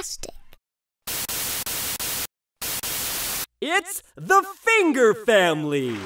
plastic. It's the Finger Family.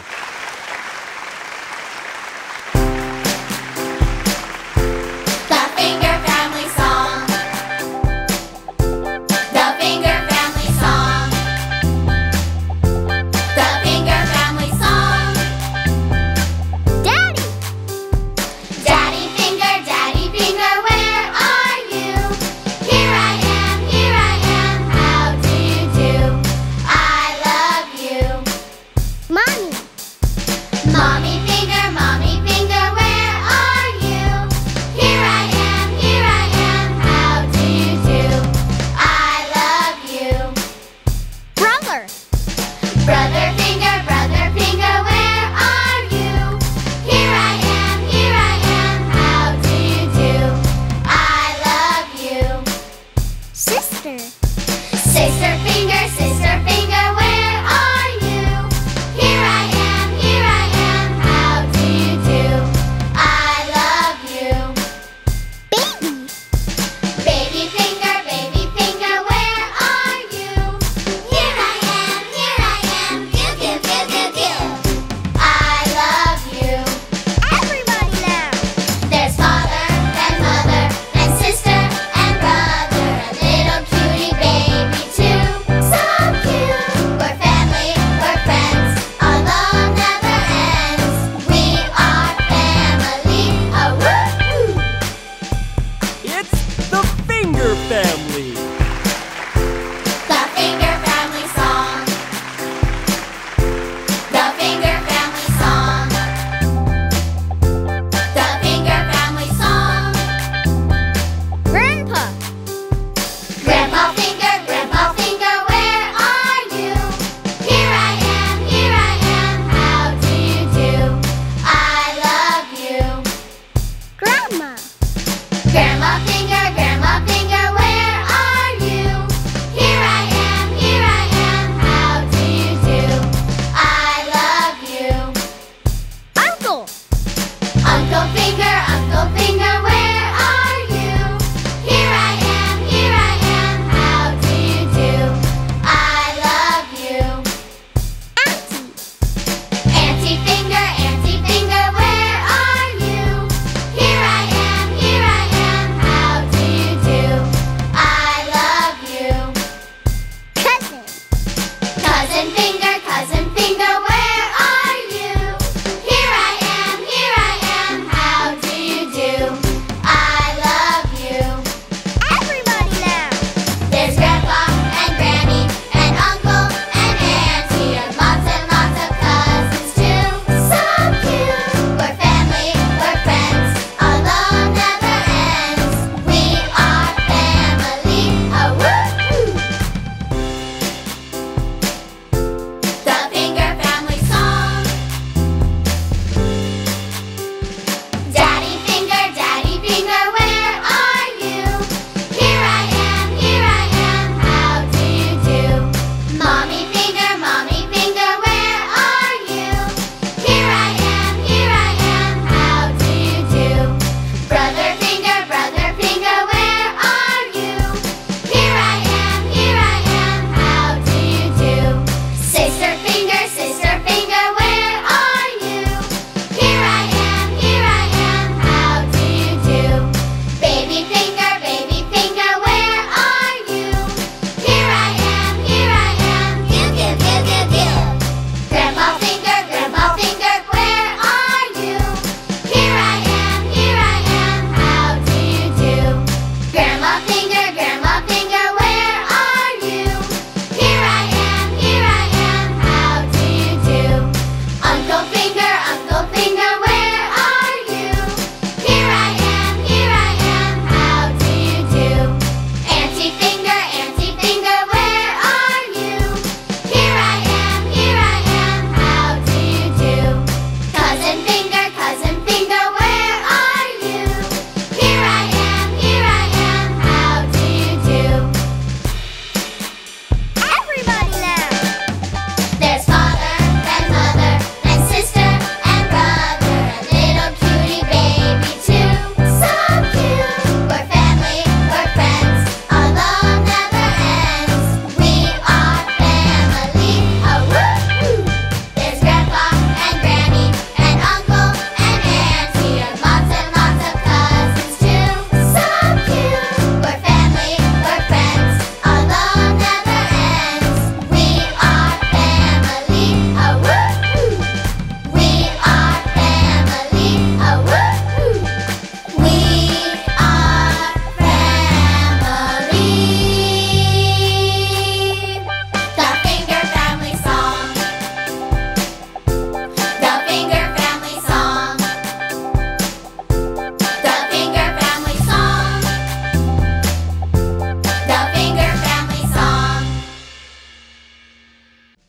dozen fingers.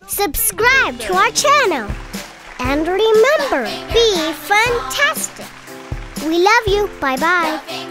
Subscribe to our channel. And remember, be fantastic. We love you. Bye bye.